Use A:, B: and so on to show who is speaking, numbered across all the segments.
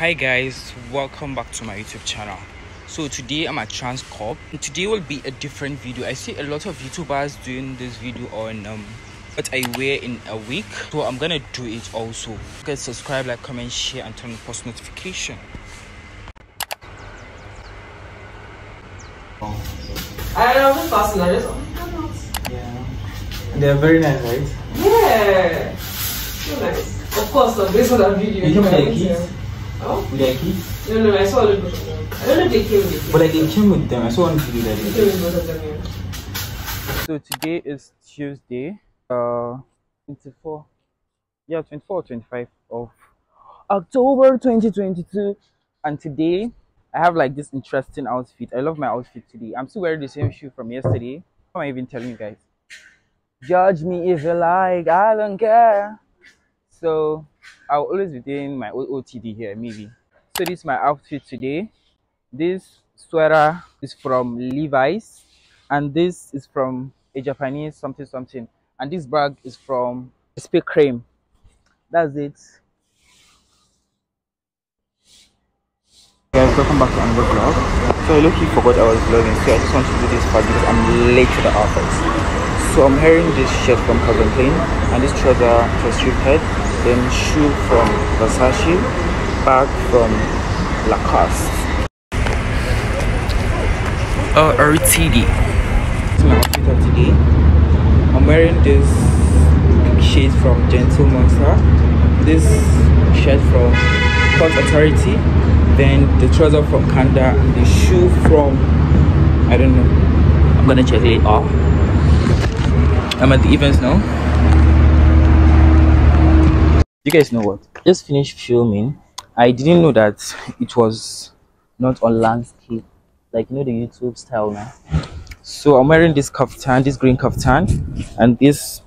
A: hi guys welcome back to my youtube channel. So today i'm at transcorp and today will be a different video. I see a lot of youtubers doing this video on um what i wear in a week. So i'm gonna do it also. Guys subscribe like comment share and turn on post notification.
B: I don't know, just I just
A: yeah they're very nice right?
B: Yeah. So nice. Of course like, based on that video.
A: You can make it
B: Oh?
A: With their?
B: No, no, I saw a little of them. I don't know if they came with them.
A: But like they came with them. I saw one video that
B: they came with both of them, yeah.
A: So today is Tuesday, uh, 24, yeah, 24 or 25 of October 2022. And today I have like this interesting outfit. I love my outfit today. I'm still wearing the same shoe from yesterday. How am I even telling you guys? Judge me if you like, I don't care. So I'll always be doing my OOTD here, maybe. So this is my outfit today. This sweater is from Levi's, and this is from a Japanese something something, and this bag is from Speak Cream. That's it. Guys, welcome back to another vlog. So I luckily forgot I was vlogging, so I just want to do this part because I'm late to the office. So I'm wearing this shirt from Calvin Klein and this trouser for strip head then shoe from Versace, bag from Lacoste. Uh, oh, RTD. So my outfit of today, I'm wearing this shades from Gentle Monster, this shirt from Port Authority, then the trouser from Kanda, and the shoe from I don't know. I'm gonna check it off. I'm at the events now. You guys know what? Just finished filming. I didn't know that it was not on landscape like you know the youtube style now. So i'm wearing this kaftan this green kaftan and this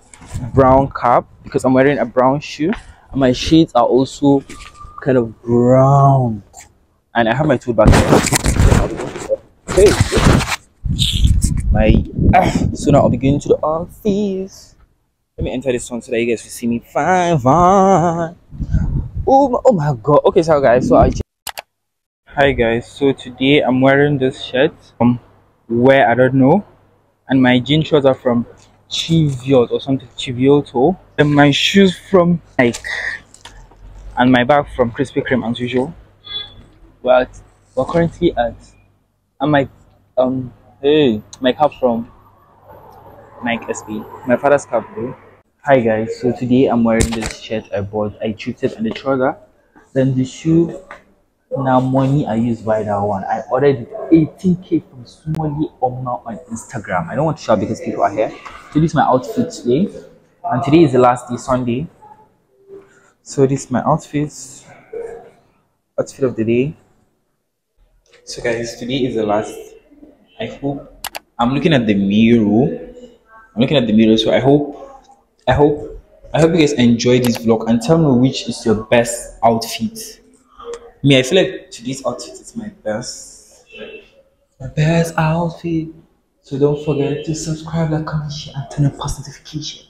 A: brown cap because i'm wearing a brown shoe. And my shades are also kind of brown. And i have my tool bag. Here my uh, so now i'll be going to the office. Let me enter this one so that you guys will see me fine fine. Oh my, oh my god. Okay so guys so i hi guys. So today i'm wearing this shirt from where i don't know. And my jean shorts are from chiviot or something chivioto and my shoes from nike. And my bag from krispy kreme as usual. Well we're currently at I'm my um hey my cup from Nike SB. My father's cup, though. Hi guys, so today I'm wearing this shirt I bought. I treated and the trouser. Then the shoe. Now money I use buy that one. I ordered 18k from Smally Oma on Instagram. I don't want to shout because people are here. So this is my outfit today. And today is the last day, Sunday. So this is my outfit. Outfit of the day. So guys, today is the last. I hope I'm looking at the mirror. I'm looking at the mirror, so I hope I hope I hope you guys enjoy this vlog and tell me which is your best outfit. Me, I feel like today's outfit is my best. My best outfit. So don't forget to subscribe, like, comment, share, and turn on post notification.